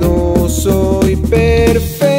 no soy perfecto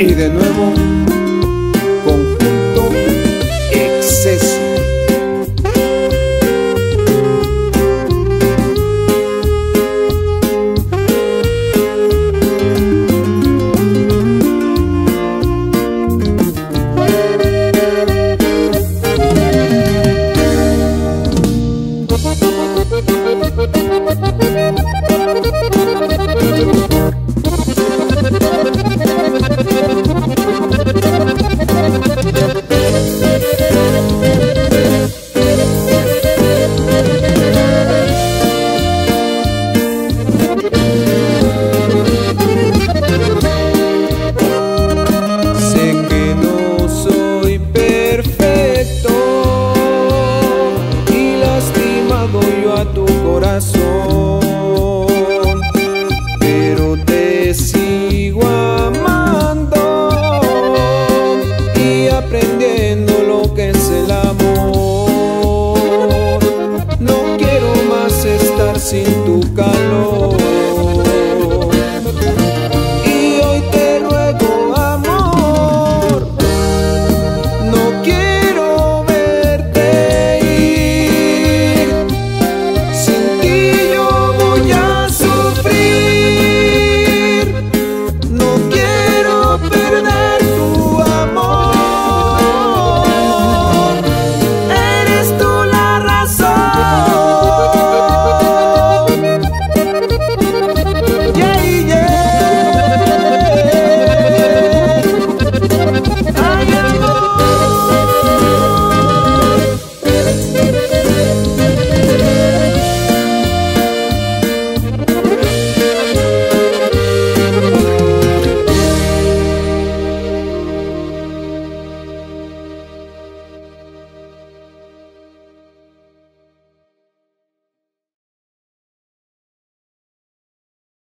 Y de nuevo sou